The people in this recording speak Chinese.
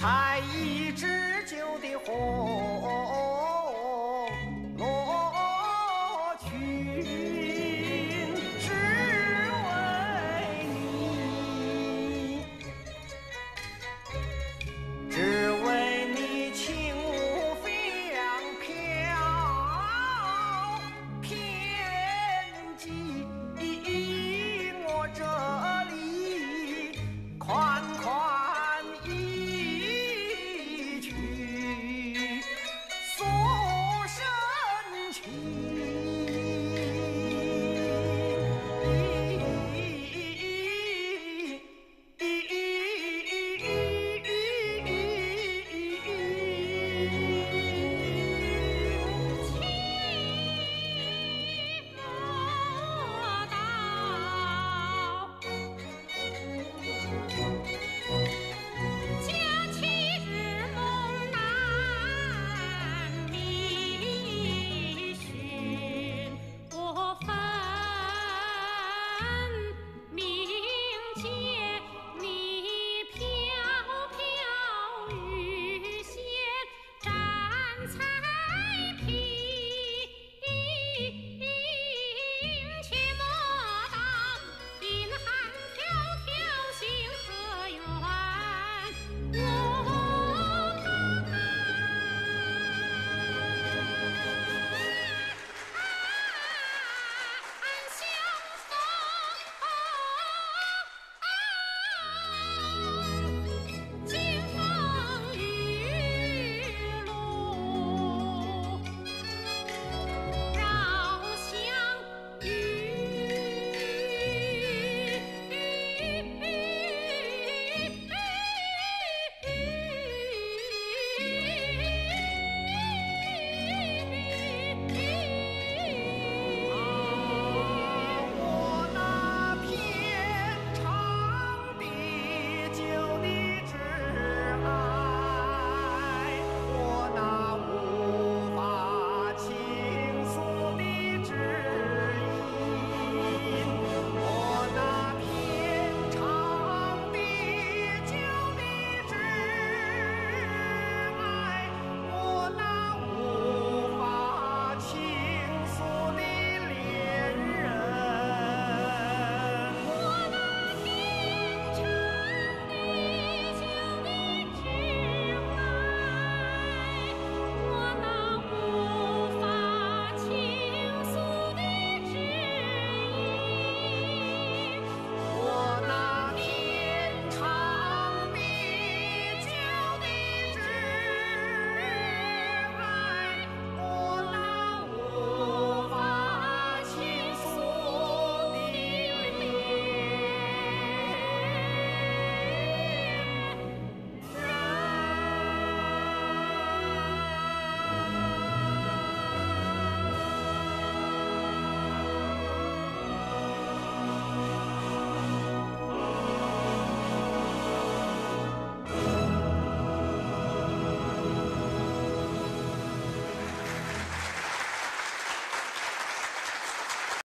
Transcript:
采一枝